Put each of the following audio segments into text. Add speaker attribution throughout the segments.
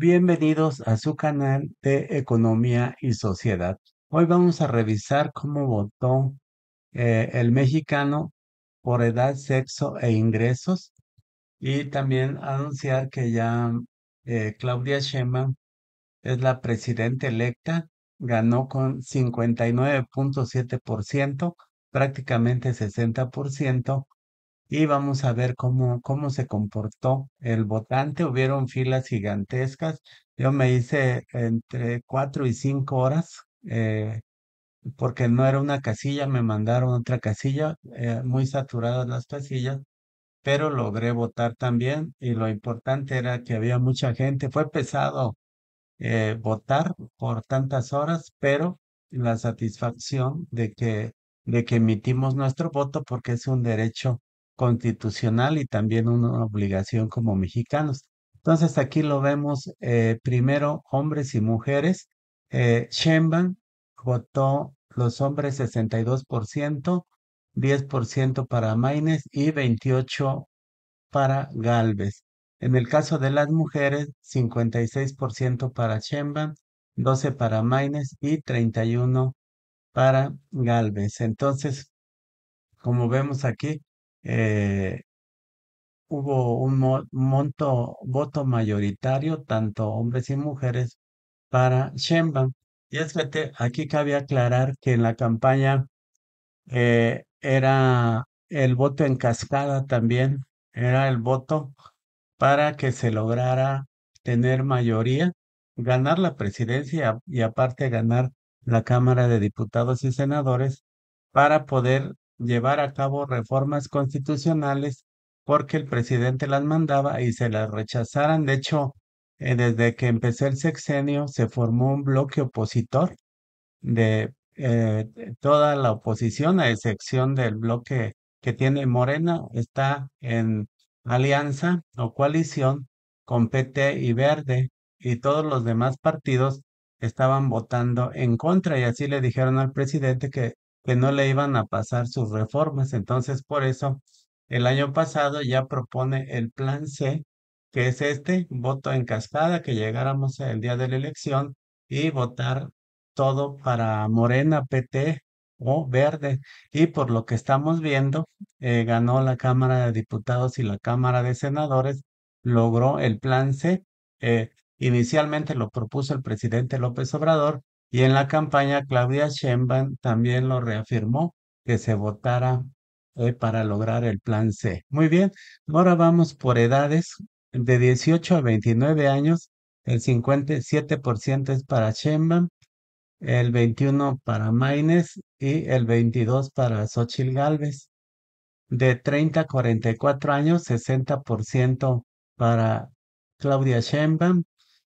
Speaker 1: Bienvenidos a su canal de Economía y Sociedad. Hoy vamos a revisar cómo votó eh, el mexicano por edad, sexo e ingresos y también anunciar que ya eh, Claudia Sheinbaum es la presidenta electa, ganó con 59.7%, prácticamente 60%, y vamos a ver cómo, cómo se comportó el votante. Hubieron filas gigantescas. Yo me hice entre cuatro y cinco horas eh, porque no era una casilla, me mandaron otra casilla, eh, muy saturadas las casillas, pero logré votar también y lo importante era que había mucha gente. Fue pesado eh, votar por tantas horas, pero la satisfacción de que, de que emitimos nuestro voto porque es un derecho constitucional y también una obligación como mexicanos. Entonces aquí lo vemos eh, primero hombres y mujeres. Eh, votó los hombres 62%, 10% para Maines y 28% para Galvez. En el caso de las mujeres, 56% para Sheinbaum, 12 para Maines y 31 para Galvez. Entonces, como vemos aquí, eh, hubo un monto, voto mayoritario, tanto hombres y mujeres, para Sheinbaum. Y es que aquí cabe aclarar que en la campaña eh, era el voto en cascada también, era el voto para que se lograra tener mayoría, ganar la presidencia y aparte ganar la Cámara de Diputados y Senadores para poder llevar a cabo reformas constitucionales porque el presidente las mandaba y se las rechazaran. De hecho, eh, desde que empezó el sexenio se formó un bloque opositor de eh, toda la oposición, a excepción del bloque que tiene Morena, está en alianza o coalición con PT y Verde y todos los demás partidos estaban votando en contra y así le dijeron al presidente que, que no le iban a pasar sus reformas. Entonces, por eso, el año pasado ya propone el plan C, que es este, voto en cascada, que llegáramos el día de la elección y votar todo para Morena, PT o Verde. Y por lo que estamos viendo, eh, ganó la Cámara de Diputados y la Cámara de Senadores, logró el plan C. Eh, inicialmente lo propuso el presidente López Obrador y en la campaña Claudia Sheinbaum también lo reafirmó que se votara eh, para lograr el plan C. Muy bien, ahora vamos por edades de 18 a 29 años. El 57% es para Sheinbaum, el 21 para Maines y el 22 para Xochil Gálvez. De 30 a 44 años, 60% para Claudia Sheinbaum,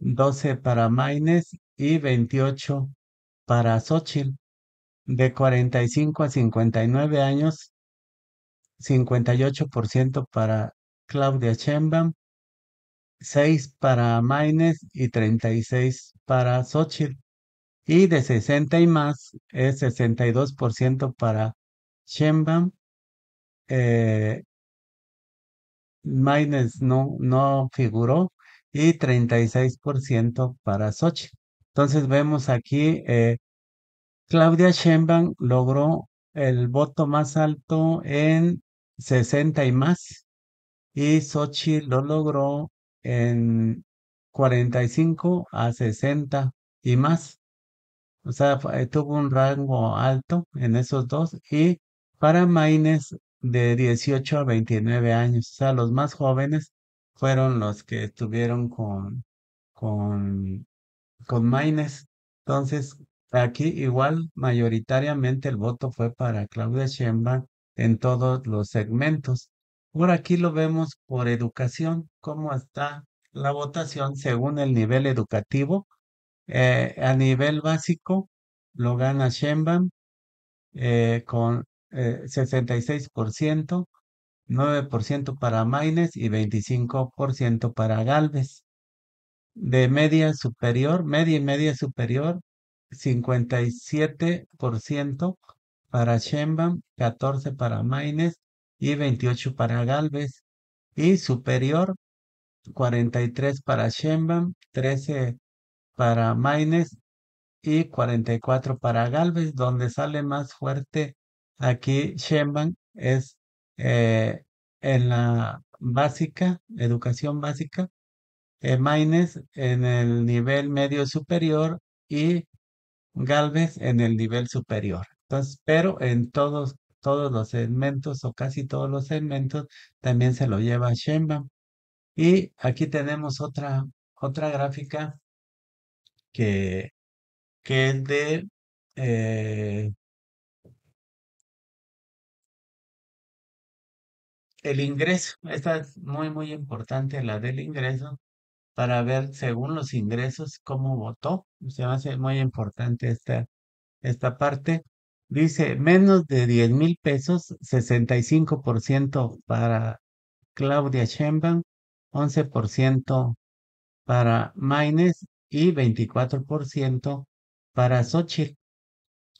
Speaker 1: 12 para Maines y 28 para Xochitl. De 45 a 59 años, 58% para Claudia Sheinbaum, 6 para Maines y 36 para Xochitl. Y de 60 y más es 62% para Sheinbaum. Eh, no, no figuró y 36% para Xochitl. Entonces vemos aquí, eh, Claudia Sheinbaum logró el voto más alto en 60 y más y Xochitl lo logró en 45 a 60 y más. O sea, eh, tuvo un rango alto en esos dos y para Maines de 18 a 29 años. O sea, los más jóvenes fueron los que estuvieron con, con, con Maines. Entonces, aquí igual mayoritariamente el voto fue para Claudia Sheinbaum en todos los segmentos. Por aquí lo vemos por educación, cómo está la votación según el nivel educativo. Eh, a nivel básico lo gana Sheinbaum eh, con 66%, eh, 9% para Maines y 25% para Galvez. De media superior, media y media superior, 57% para Sheinbaum, 14 para Maines y 28 para Galvez. Y superior, 43 para Sheinbaum, 13 para Maynes y 44 para Galvez, donde sale más fuerte aquí Sheinbaum es eh, en la básica, educación básica, eh, Maynes en el nivel medio superior y Galvez en el nivel superior. Entonces, pero en todos, todos los segmentos o casi todos los segmentos también se lo lleva Sheinbaum. Y aquí tenemos otra, otra gráfica que, que es de eh, el ingreso. Esta es muy, muy importante, la del ingreso, para ver según los ingresos cómo votó. Se me hace muy importante esta, parte. Dice, menos de 10 mil pesos, 65% para Claudia Sheinbaum, 11% para Maynes y 24% para Xochitl.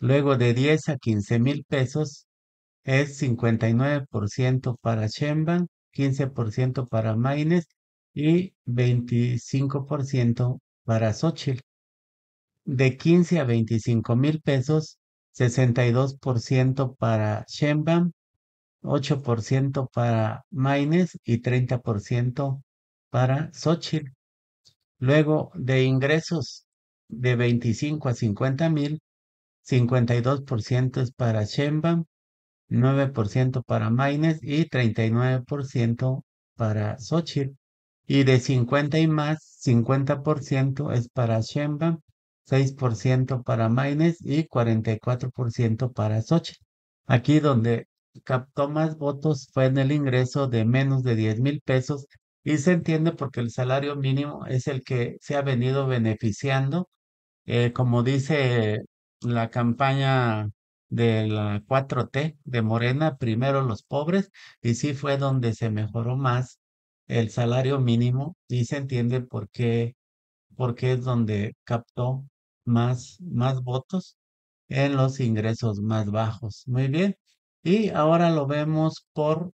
Speaker 1: Luego de 10 a 15 mil pesos es 59% para Sheinbaum, 15% para Maynes y 25% para Xochitl. De 15 a 25 mil pesos, 62% para Sheinbaum, 8% para Maynes y 30% para Xochitl. Luego de ingresos de 25 a 50 mil, 52% es para Sheinbaum, 9% para Maynes y 39% para Xochitl. Y de 50 y más, 50% es para Sheinbaum, 6% para Maynes y 44% para Xochitl. Aquí donde captó más votos fue en el ingreso de menos de 10 mil pesos y se entiende porque el salario mínimo es el que se ha venido beneficiando. Eh, como dice la campaña de la 4T de Morena, primero los pobres, y sí fue donde se mejoró más el salario mínimo y se entiende por qué, es donde captó más, más votos en los ingresos más bajos. Muy bien. Y ahora lo vemos por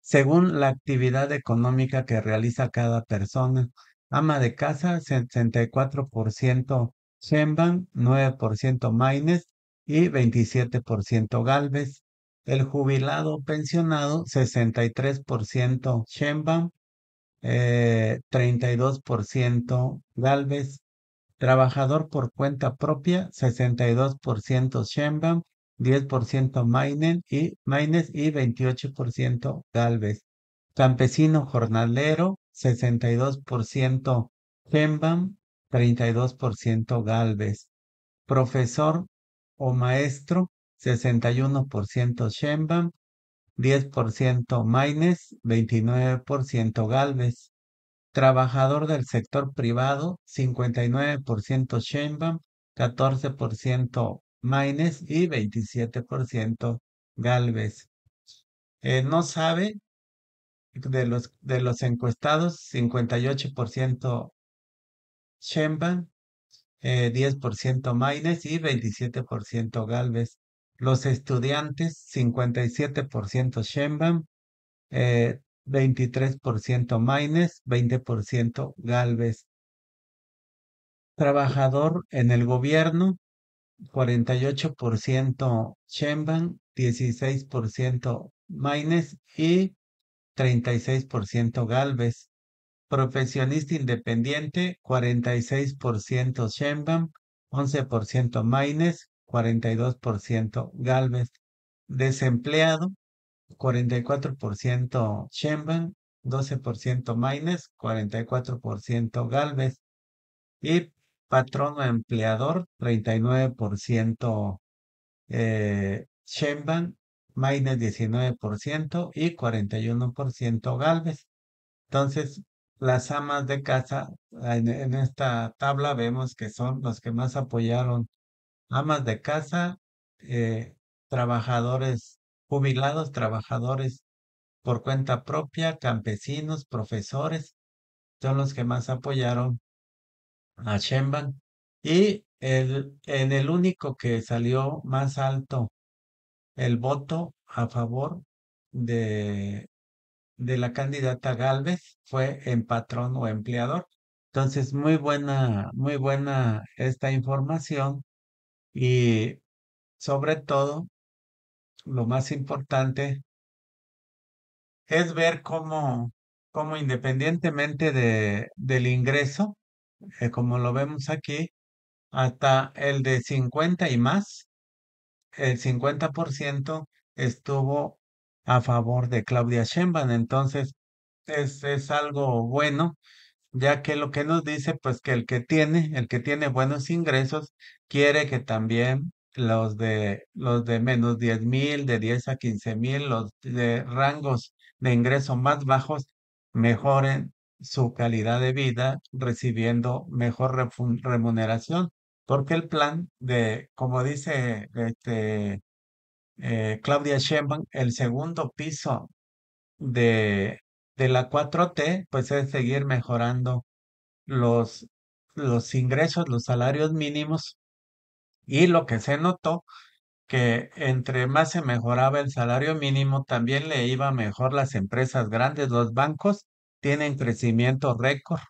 Speaker 1: según la actividad económica que realiza cada persona. Ama de casa, 64% Sheinbaum, 9% Maynes y 27% Galvez. El jubilado pensionado, 63% Sheinbaum, eh, 32% Galvez. Trabajador por cuenta propia, 62% Sheinbaum, 10% Maynes y, Maynes y 28% Galvez. Campesino jornalero, 62% Sheinbaum, 32% Galvez. Profesor o maestro, 61% Sheinbaum, 10% Maynes, 29% Galvez. Trabajador del sector privado, 59% Sheinbaum, 14% Maynes y 27% Galvez. Eh, no sabe de los, encuestados, 58% Sheinbaum, eh, 10% Maynes y 27% Galvez. Los estudiantes, 57% Sheinbaum, eh, 23% Maynes, 20% Galvez. Trabajador en el gobierno, 48% Sheinbaum, 16% Maynes y 36% Galvez. Profesionista independiente, 46% Sheinbaum, 11% Maynes, 42% Galvez. Desempleado, 44% Sheinbaum, 12% Maynes, 44% Galvez. Y patrono empleador, 39% eh, Sheinbaum, Maynes 19% y 41% Galvez. Entonces, las amas de casa, en, en, esta tabla vemos que son los que más apoyaron. Amas de casa, eh, trabajadores jubilados, trabajadores por cuenta propia, campesinos, profesores, son los que más apoyaron a Sheinbaum. Y el, en el único que salió más alto el voto a favor de de la candidata Galvez fue en patrón o empleador. Entonces, muy buena, muy buena esta información y sobre todo, lo más importante es ver cómo, cómo independientemente de, del ingreso, eh, como lo vemos aquí, hasta el de 50 y más, el 50% estuvo a favor de Claudia Sheinbaum. Entonces, es, es algo bueno ya que lo que nos dice, pues que el que tiene, el que tiene buenos ingresos, quiere que también los de los de menos diez mil, de 10 a 15 mil, los de rangos de ingreso más bajos, mejoren su calidad de vida, recibiendo mejor remuneración. Porque el plan de, como dice este, eh, Claudia Sheinbaum, el segundo piso de, de la cuatro t pues es seguir mejorando los, los ingresos, los salarios mínimos y lo que se notó que entre más se mejoraba el salario mínimo, también le iba mejor las empresas grandes. Los bancos tienen crecimiento récord.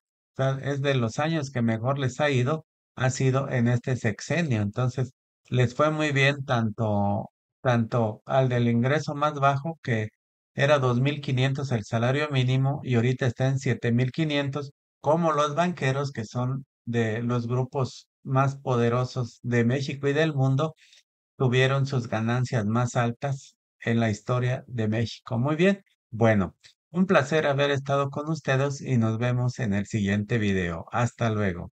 Speaker 1: Es de los años que mejor les ha ido, ha sido en este sexenio. Entonces, les fue muy bien tanto, tanto al del ingreso más bajo, que era 2.500 el salario mínimo y ahorita está en 7.500, como los banqueros, que son de los grupos más poderosos de México y del mundo tuvieron sus ganancias más altas en la historia de México. Muy bien, bueno, un placer haber estado con ustedes y nos vemos en el siguiente video. Hasta luego.